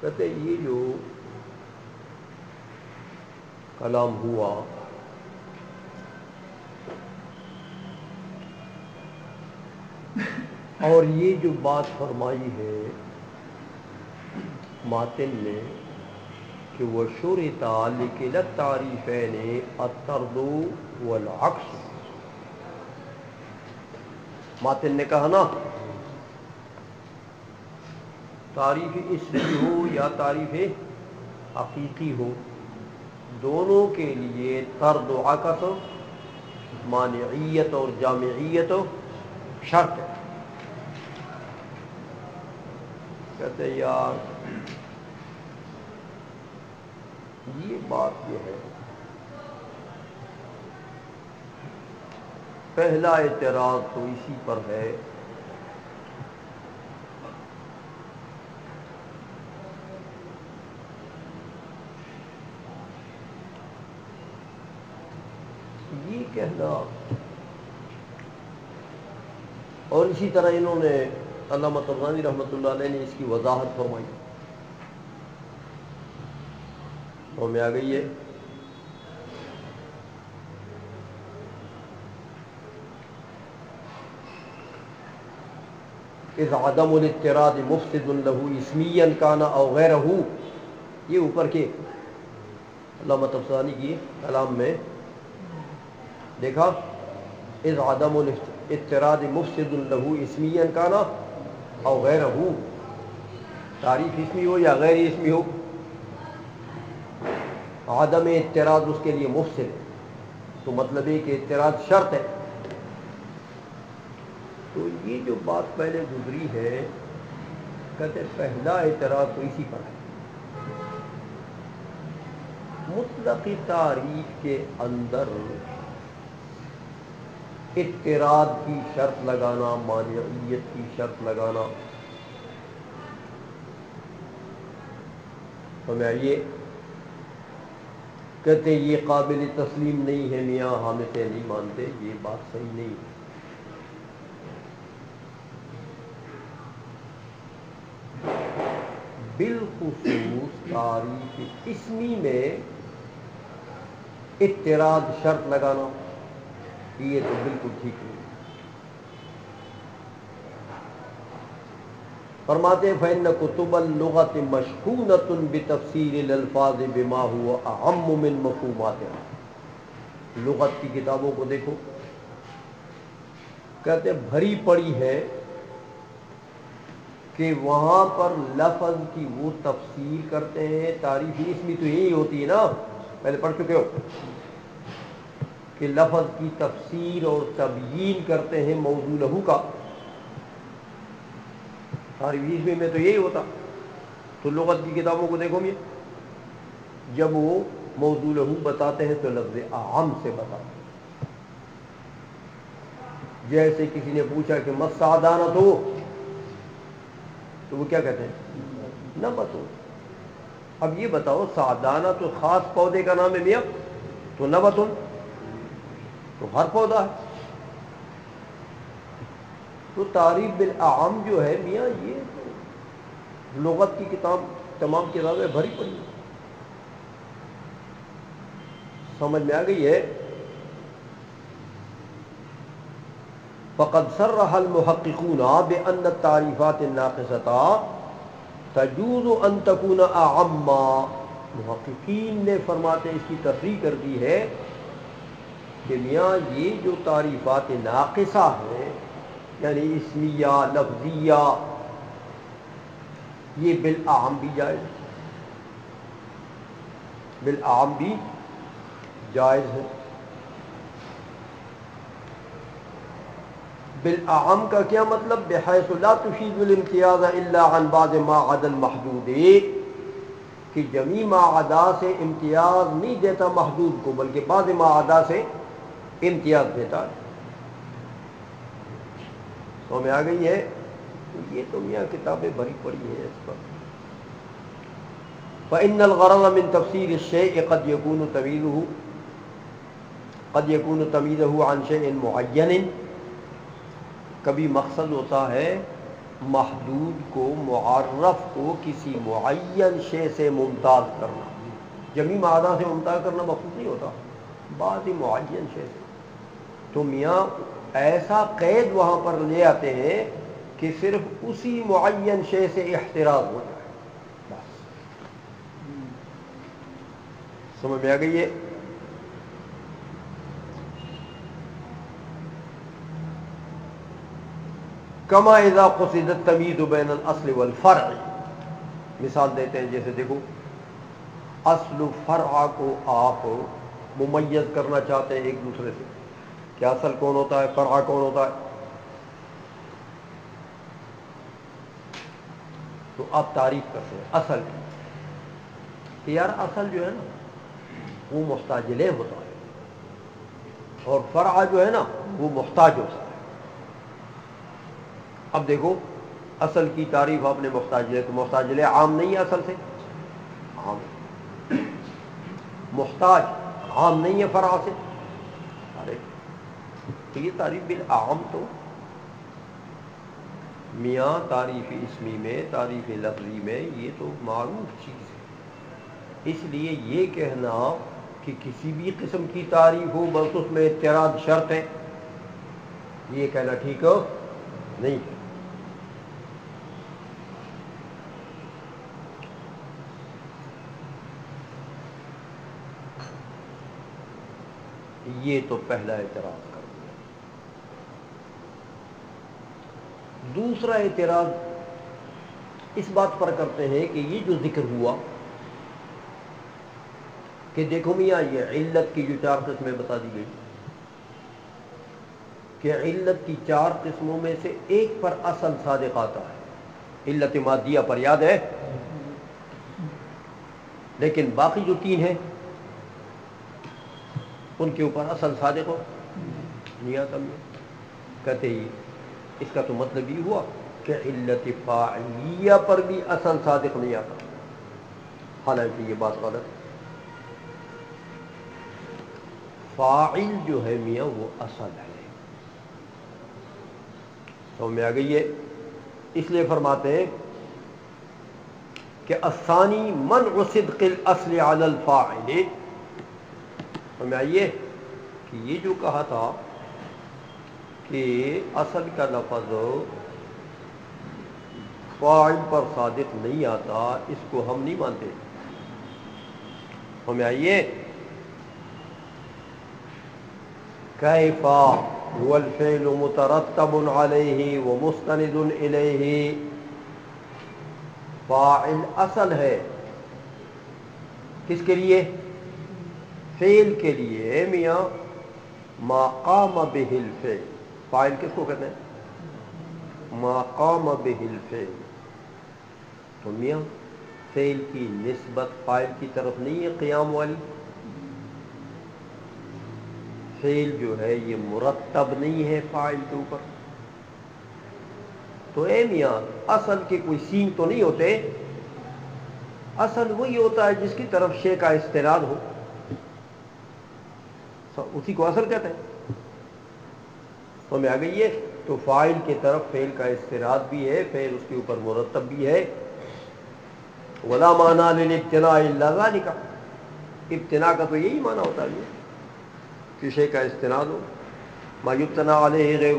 کہتے یہ جو کلام ہوا اور یہ جو بات فرمائی ہے ماتن نے کہ وہ شور تعلق تعریف نے والعکس۔ ماتن نے کہا نا، تعریف اسمی ہو یا تعریف حقیقی ہو، دونوں کے لیے ترد و عکس، مانعیت اور جامعیت شرط ہے۔ کہتے یار یہ بات جو ہے۔ پہلا اعتراض تو اسی پر ہے۔ یہ کہنا۔ اور اسی طرح انہوں نے علامہ طرانی رحمۃ اللہ علیہ نے اس کی وضاحت فرمائی۔ اور میں آ گئی ہے۔ اس عدم الاضطراد مفسد له اسمیا کانا او غیرہ یہ اوپر کے علامہ تفسانی کی کلام میں دیکھا۔ اس عدم الاضطراد مفسد له اسمیا کانا او غیرہ تعریف اسمی ہو یا غیر اسمی ہو؟ عدم اعتراض اس کے لیے مفسد ہے۔ تو مطلب ہے کہ اعتراض شرط ہے۔ تو یہ جو بات پہلے گزری ہے، کہتے پہلا اعتراض تو اسی پر ہے۔ مطلق تعریف کے اندر اعتراض کی شرط لگانا، مانعیت کی شرط لگانا۔ ہمیں آئیے کہتے یہ قابل تسلیم نہیں ہے میاں، ہم اسے نہیں مانتے، یہ بات صحیح نہیں ہے۔ بالخصوص تاریخ اسمی میں اعتراض شرط لگانا، یہ تو بالکل ٹھیک نہیں۔ فرماتے فین کتب اللغت مشہونت بتفسیر الالفاظ بما ہوا اہم من مفہومات لغت کی کتابوں کو دیکھو۔ کہتے بھری پڑی ہے کہ وہاں پر لفظ کی وہ تفسیر کرتے ہیں، تعریف اس میں تو یہی ہوتی ہے نا۔ پہلے پڑھ چکے ہو۔ کہ لفظ کی تفسیر اور تبیین کرتے ہیں موضوع لہو کا۔ تعریف میں تو یہی ہوتا۔ تو لغت کی کتابوں کو دیکھو میں جب وہ موضوع لہو بتاتے ہیں تو لفظ عام سے بتاتے جیسے کسی نے پوچھا کہ مسادانت ہو تو۔ وہ کیا کہتے ہیں؟ نہ بتو اب یہ بتاؤ سادانہ تو خاص پودے کا نام ہے میاں۔ تو نہ بتو تو ہر پودا ہے۔ تو تعریف بالعام جو ہے میاں، یہ لغت کی کتاب تمام کتابیں بھری پڑی۔ سمجھ میں آ گئی ہے؟ فقد سرح المحققون بان التعریفات الناقصه تجوز ان تكون اعما محققین نے فرماتے اس کی تفریح کر دی ہے کہ میاں، یہ جو تعریفات ناقصہ ہیں یعنی اسمیہ لفظیہ، یہ بالعام بھی جائز بالعام بھی جائز ہے۔ بالعام کا کیا مطلب؟ بحیث لا تشید الامتیاز الا عن بعض ما عدا المحدود، کہ جمی ما عدا سے امتیاز نہیں دیتا محدود کو، بلکہ بعض ما عدا سے امتیاز دیتا ہے۔ تو میں آ گئی ہے۔ یہ تو میاں کتابیں بھری پڑی ہیں اس پر فَإِنَّ الْغَرَضَ مِن تَفْسِيرِ الشَّيْءِ قَدْ يَكُونُ طَوِيلُهُ قد یقون تمیز ہو ان معین کبھی مقصد ہوتا ہے محدود کو، معرف کو کسی معین شے سے ممتاز کرنا۔ جمی مادہ سے ممتاز کرنا مقصود نہیں ہوتا بعض معین شے سے۔ تو میاں ایسا قید وہاں پر لے آتے ہیں کہ صرف اسی معین شے سے احتراز ہو جائے۔ بس۔ سمجھ میں آ گئی ہے کما اذا قصدت تمیز بین الاصل والفرع۔ مثال دیتے ہیں جیسے دیکھو، اصل فرع کو آپ ممیز کرنا چاہتے ہیں ایک دوسرے سے۔ کیا اصل کون ہوتا ہے، فرع کون ہوتا ہے؟ تو آپ تعریف کرتے ہیں، اصل کہ یار اصل جو ہے نا، وہ محتاج ہوتا ہے۔ اور فرع جو ہے نا، وہ محتاج ہوتا ہے۔ اب دیکھو، اصل کی تعریف آپ نے محتاج تو محتاج عام نہیں ہے اصل سے؟ عام۔ محتاج عام نہیں ہے فرا سے۔ تو یہ تعریف بالعام تو۔ میاں تعریف اسمی میں، تعریف لفظی میں یہ تو معروف چیز ہے۔ اس لیے یہ کہنا کہ کسی بھی قسم کی تعریف ہو، بس اس میں اعتراض شرط ہے یہ کہنا ٹھیک ہو نہیں۔ یہ تو پہلا اعتراض کر دیا دوسرا اعتراض اس بات پر کرتے ہیں کہ یہ جو ذکر ہوا کہ دیکھو میاں، یہ علت کی جو چار قسمیں بتا دی گئی۔ کہ علت کی چار قسموں میں سے ایک پر اصل صادق آتا ہے۔ علت مادیہ پر یاد ہے۔ لیکن باقی جو تین ہیں، ان کے اوپر اصل صادق ہو۔ نہیں آتا کہتے ہی اس کا تو مطلب یہ ہوا کہ علت فاعلیہ پر بھی اصل صادق نہیں آتا۔ حالانکہ یہ بات غلط فاعل جو ہے میاں، وہ اصل ہے۔ تو میں آ گئی ہے؟ اس لیے فرماتے ہیں کہ اسانی من صدق الاصل علی الفاعل۔ میں آئیے کہ یہ جو کہا تھا کہ اصل کا لفظ فائل پر صادق نہیں آتا، اس کو ہم نہیں مانتے۔ ہمیں آئیے کیفا والفعل مترتب علیہ ومستند الیہ فاعل اصل ہے۔ کس کے لیے؟ فیل کے لیے۔ میاں ماقام بہل فیل فائل کس کو کہتے ہیں؟ ماقام بہل فیل تو میاں فیل کی نسبت فائل کی طرف نہیں ہے قیام والی. فیل جو ہے، یہ مرتب نہیں ہے فائل کے اوپر. تو اے میاں، اصل کے کوئی سین تو نہیں ہوتے؟ اصل وہی ہوتا ہے جس کی طرف شے کا استعداد ہو. اسی کو اصل کہتے ہیں. تو میں آ گئی ہے۔ تو فائل کی طرف فیل کا استراد بھی ہے فیل اس کے اوپر مرتب بھی ہے۔ ولا مانا ابتنا اللہ کا ابتنا کا تو یہی مانا ہوتا ہے۔ کسی کا استناد ہو مایوبتنا علیہ غیر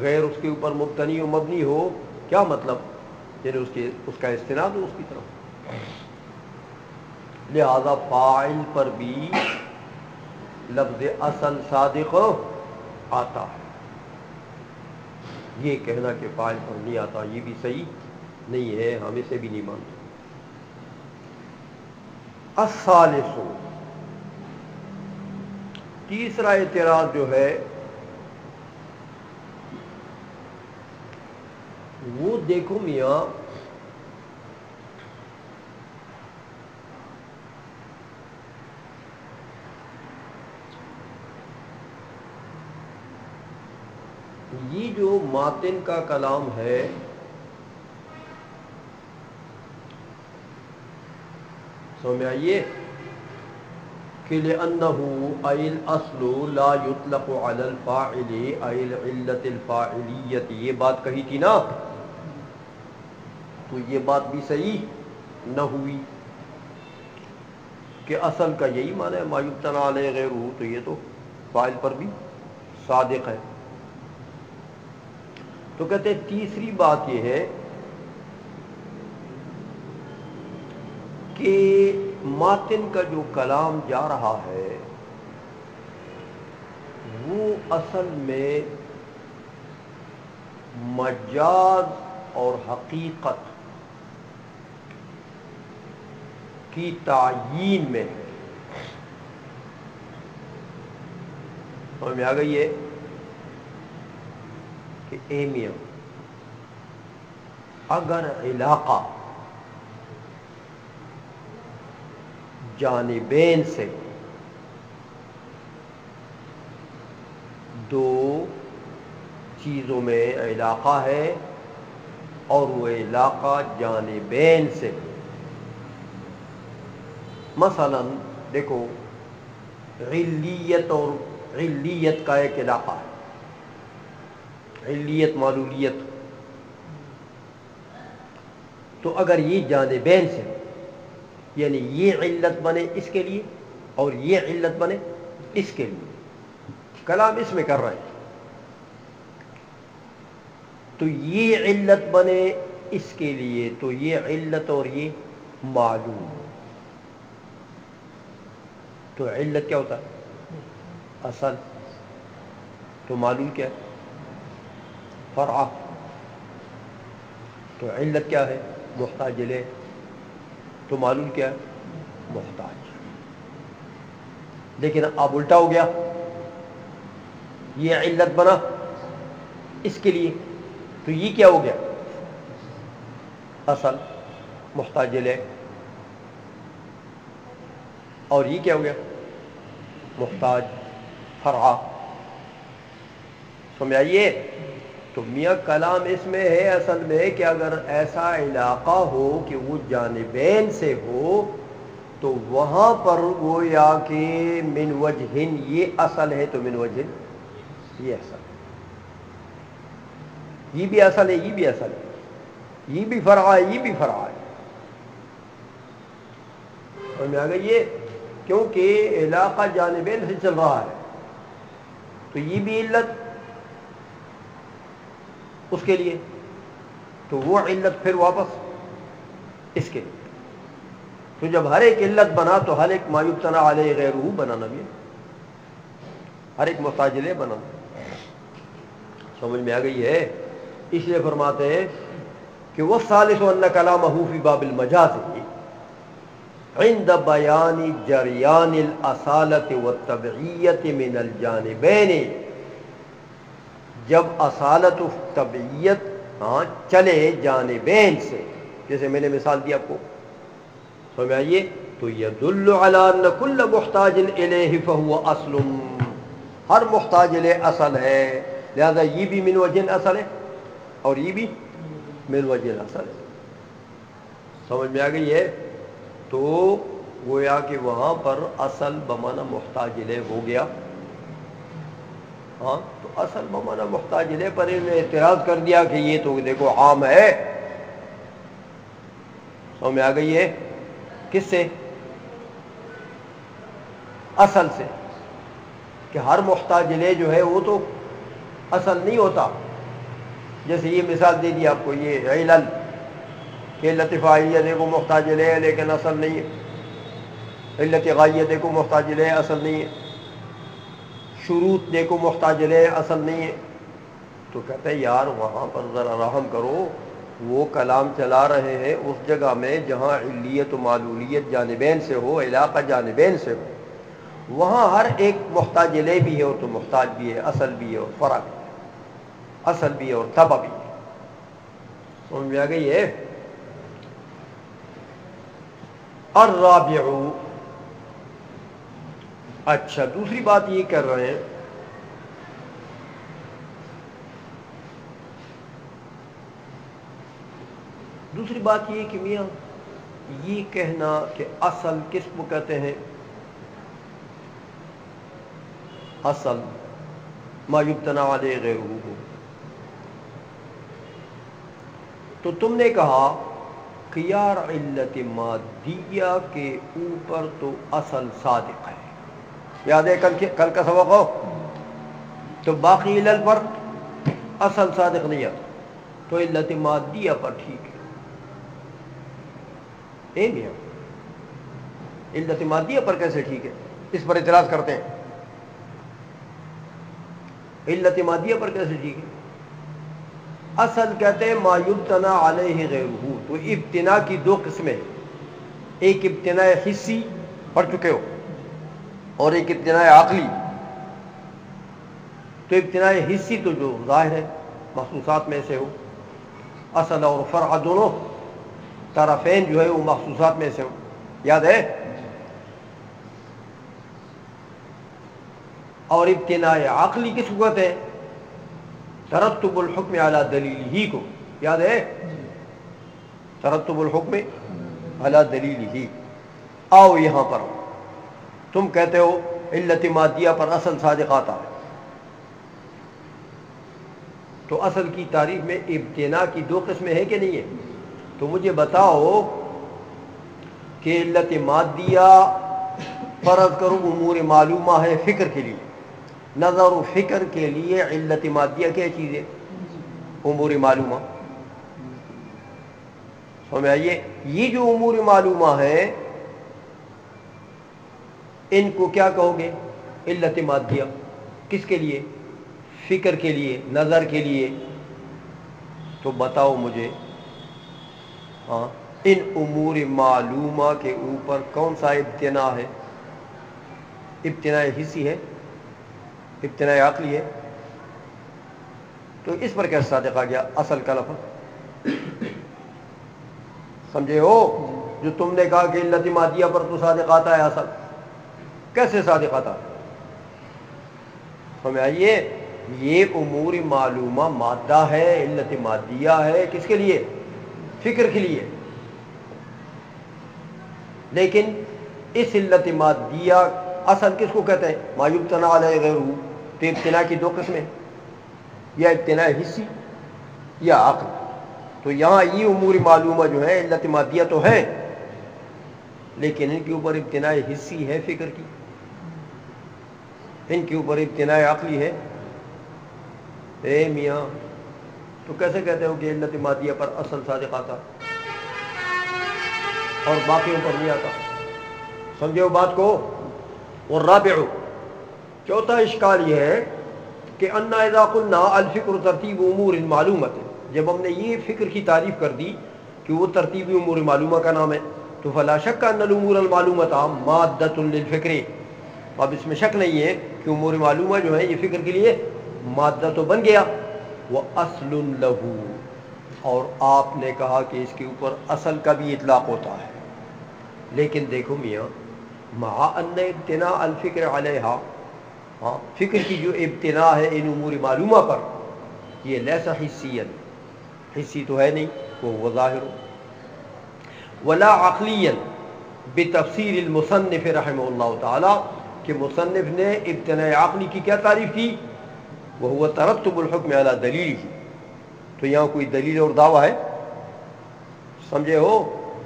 غیر اس کے اوپر مبتنی و مبنی ہو، کیا مطلب؟ یعنی اس کے، اس کا استناد ہو اس کی طرف۔ لہذا فائل پر بھی لفظ اصل صادق آتا ہے۔ یہ کہنا کہ فائل پر نہیں آتا، یہ بھی صحیح نہیں ہے، ہم اسے بھی نہیں مانتے۔ الثالث۔ تیسرا اعتراض جو ہے، وہ دیکھو میاں یہ جو ماتن کا کلام ہے سو میں آئیے کہ لأنه ای الاصل لا يطلق على الفاعل ای العلت الفاعلیت یہ بات کہی تھی نا، تو یہ بات بھی صحیح نہ ہوئی کہ اصل کا یہی معنی ہے مایوب تنا علیہ غیر تو یہ تو فائل پر بھی صادق ہے۔ تو کہتے ہیں تیسری بات یہ ہے کہ ماتن کا جو کلام جا رہا ہے، وہ اصل میں مجاز اور حقیقت کی تعین میں ہے۔ اور میں آ گئی ہے کہ ایمیم اگر علاقہ جانبین سے دو چیزوں میں علاقہ ہے اور وہ علاقہ جانبین سے مثلا دیکھو، غلیت اور غلیت کا ایک علاقہ ہے. غلیت معلولیت۔ تو اگر یہ جانبین سے یعنی یہ علت بنے اس کے لیے اور یہ علت بنے اس کے لیے۔ کلام اس میں کر رہے ہیں تو یہ علت بنے اس کے لیے، تو یہ علت اور یہ معلوم۔ تو علت کیا ہوتا؟ ہے اصل۔ تو معلوم کیا؟ ہے فرع تو علت کیا ہے؟ محتاج لے۔ تو معلوم کیا ہے؟ محتاج۔ لیکن اب الٹا ہو گیا۔ یہ علت بنا۔ اس کے لیے تو یہ کیا ہو گیا؟ اصل محتاج لے۔ اور یہ کیا ہو گیا؟ محتاج فرع سمجھ آئیے تو میاں کلام اس میں ہے، اصل میں کہ اگر ایسا علاقہ ہو کہ وہ جانبین سے ہو، تو وہاں پر وہ یا کہ من وجہن یہ اصل ہے، تو من وجہن یہ اصل ہے۔ یہ بھی اصل ہے، یہ بھی اصل ہے۔ یہ بھی فرع ہے، یہ بھی فرع ہے۔ اور میں آگے یہ کیونکہ علاقہ جانبین سے چل رہا ہے، تو یہ بھی علت اس کے لیے، تو وہ علت پھر واپس اس کے۔ لیے تو جب ہر ایک علت بنا تو ہر ایک مایوب تنا علیہ غیر بنانا بھی ہر ایک متاجلے بنانا سمجھ میں آ گئی ہے؟ اس لیے فرماتے ہیں کہ وہ سالس و کلام حوفی باب المجاز۔ عند بیان جریان الاصالت والطبعیت من الجانبین جب اصالت طبعیت ہاں چلے جانبین سے، جیسے میں نے مثال دی آپ کو۔ سمجھ آئیے تو یدل علی ان کل محتاج الیہ فهو اصل، ہر محتاج الیہ اصل ہے۔ لہذا یہ بھی من وجن اصل ہے اور یہ بھی من وجن اصل ہے۔ سمجھ میں آ گئی ہے؟ تو گویا کہ وہاں پر اصل بمانا محتاج لے ہو گیا۔ ہاں تو اصل بمانا محتاج لے پر انہوں نے اعتراض کر دیا کہ یہ تو دیکھو عام ہے۔ سو میں آ گئی ہے کس سے؟ اصل سے۔ کہ ہر محتاج لے جو ہے وہ تو اصل نہیں ہوتا۔ جیسے یہ مثال دے دی آپ کو، یہ علل کہ علت دیکھو محتاج لے لیکن اصل نہیں ہے۔ علت غائیہ دیکھو محتاج لے اصل نہیں ہے۔ شروط دیکھو محتاج لے، اصل نہیں ہے۔ تو کہتے ہیں، یار وہاں پر ذرا رحم کرو، وہ کلام چلا رہے ہیں اس جگہ میں جہاں علیت و معلولیت جانبین سے ہو، علاقہ جانبین سے ہو۔ وہاں ہر ایک محتاج لے بھی ہے اور تو محتاج بھی ہے، اصل بھی ہے اور فرق بھی ہے۔ اصل بھی ہے اور تبا بھی ہے۔ سمجھ میں آ گئی ہے؟ الرابع اچھا دوسری بات یہ کر رہے ہیں۔ دوسری بات یہ کہ میاں، یہ کہنا کہ اصل کس کو کہتے ہیں؟ اصل مایوبتنا والے غیر تو تم نے کہا کہ یار علت مادیہ کے اوپر تو اصل صادق ہے۔ یاد ہے کل کل کا سبق ہو۔ تو باقی علت پر اصل صادق نہیں آتا تو علت مادیہ پر ٹھیک ہے۔ اے میاں علت مادیہ پر کیسے ٹھیک ہے؟ اس پر اعتراض کرتے ہیں۔ علت مادیہ پر کیسے ٹھیک ہے؟ اصل کہتے ہیں مایوبتنا علیہ غیر تو ابتنا کی دو قسمیں ایک ابتنا حصی پڑھ چکے ہو۔ اور ایک ابتنا عقلی۔ تو ابتنا حصی تو جو ظاہر ہے مخصوصات میں سے ہو۔ اصل اور فرع دونوں طرفین جو ہے وہ مخصوصات میں سے ہو۔ یاد ہے؟ اور ابتنا عقلی کس کو کہتے ہیں؟ ترتب الحکم اعلیٰ دلیل ہی کو۔ یاد ہے؟ ترتب الحکم اعلیٰ دلیل ہی آؤ یہاں پر۔ تم کہتے ہو، علت مادیہ پر اصل صادق آتا ہے تو اصل کی تعریف میں ابتنا کی دو قسمیں ہیں کہ نہیں ہے تو مجھے بتاؤ کہ علت مادیہ فرض کروں امور معلومہ ہے فکر کے لیے۔ نظر و فکر کے لیے علت مادیہ کیا چیز ہے؟ امور معلومہ۔ سمجھ آئیے یہ جو امور معلومہ ہے ان کو کیا کہو گے؟ علت مادیہ۔ کس کے لیے؟ فکر کے لیے، نظر کے لیے۔ تو بتاؤ مجھے ہاں ان امور معلومہ کے اوپر کون سا ابتنا ہے؟ ابتنا حصی ہے، ابتنا عقلی ہے۔ تو اس پر کیسے صادق آ گیا؟ اصل کا لفظ۔ سمجھے ہو؟ جو تم نے کہا کہ علت مادیہ پر تو صادق آتا ہے اصل۔ کیسے صادق آتا سمجھ آئیے یہ امور معلومہ مادہ ہے، علت مادیہ ہے، کس کے لیے؟ فکر کے لیے۔ لیکن اس علت مادیہ اصل کس کو کہتے ہیں؟ مایوب تنا علیہ غیر تو ابتنا کی دو قسمیں، یا ابتنا حصی یا عقل۔ تو یہاں یہ امور معلومہ جو ہے، علت مادیہ تو ہے، لیکن ان کے اوپر ابتنا حصی ہے، فکر کی۔ ان کے اوپر ابتنا عقلی ہے۔ اے میاں، تو کیسے کہتے ہو کہ علت مادیہ پر اصل صادق آتا؟ اور باقیوں پر نہیں آتا۔ سمجھے ہو بات کو؟ اور رابع چوتھا اشکال یہ ہے کہ انا اذا قلنا الفکر ترتیب امور معلومت۔ جب ہم نے یہ فکر کی تعریف کر دی کہ وہ ترتیبی امور معلومہ کا نام ہے، تو فلا شک ان الامور المعلومت مادت للفکر۔ اب اس میں شک نہیں ہے کہ امور معلومہ جو ہے یہ فکر کے لیے مادہ تو بن گیا۔ وہ اصل لہو۔ اور آپ نے کہا کہ اس کے اوپر اصل کا بھی اطلاق ہوتا ہے۔ لیکن دیکھو میاں، مع ان ابتنا الفکر علیہ ہاں فکر کی جو ابتنا ہے ان امور معلومہ پر، یہ لیسا حصیت حصی تو ہے نہیں، وہ ظاہر۔ ولا عقلی بتفسیر المصنف رحمہ اللہ تعالی۔ کہ مصنف نے ابتنا عقلی کی کیا تعریف کی؟ وہ ہوا ترتب الحکم علی دلیل کی تو یہاں کوئی دلیل اور دعویٰ ہے؟ سمجھے ہو؟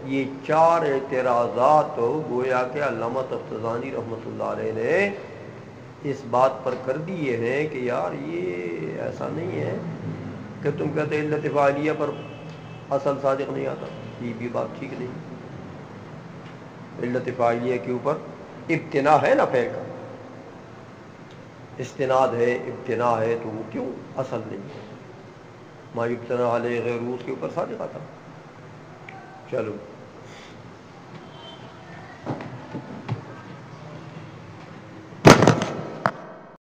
یہ چار اعتراضات گویا کہ علامہ تفتزانی رحمۃ اللہ علیہ نے اس بات پر کر دیے ہیں کہ یار یہ ایسا نہیں ہے کہ تم کہتے علت فعالیہ پر اصل صادق نہیں آتا، یہ بھی بات ٹھیک نہیں۔ علت فعالیہ کے اوپر ابتنا ہے نا پھیل کا۔ استناد ہے، ابتنا ہے تو وہ کیوں اصل نہیں ہے؟ ابتنا علیہ غیر اس کے اوپر صادق آتا چلو۔